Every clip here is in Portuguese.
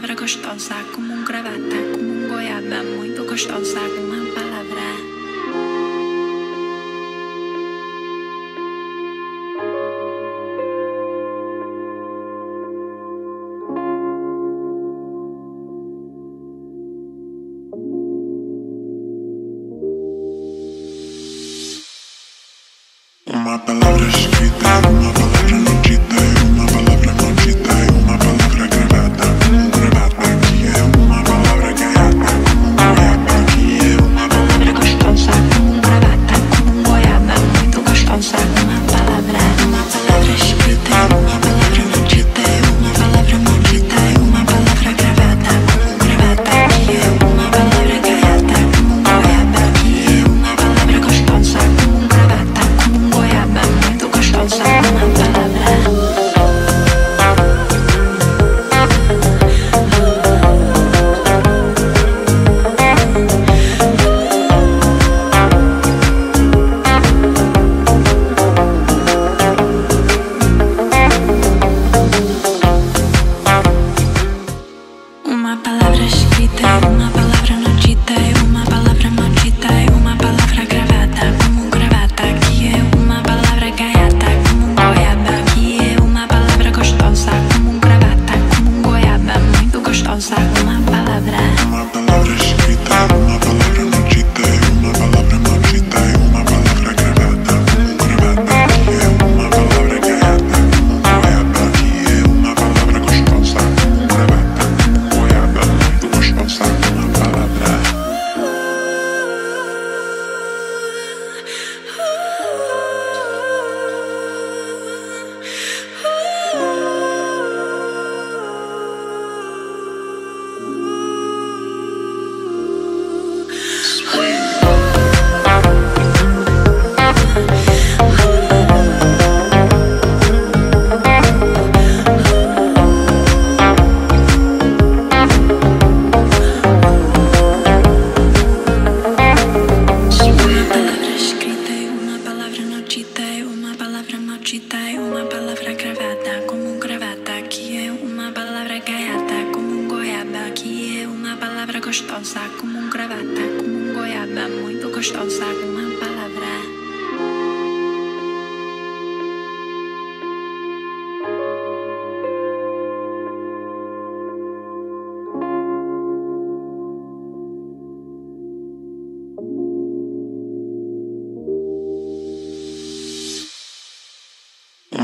palavra gostosa, como um gravata, como um goiaba, muito gostosa, uma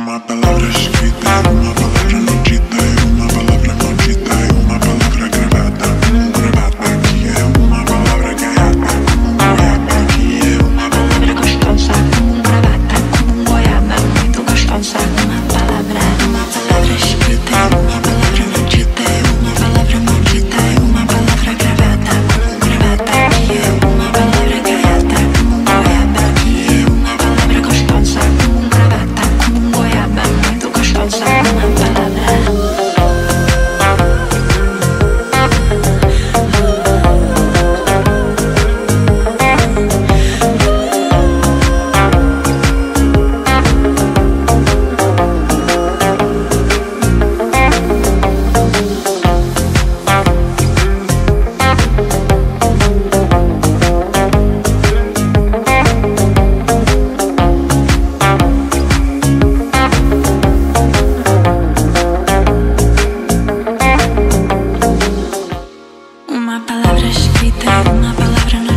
Uma palavra escrita, uma uma palavra escrita, uma palavra na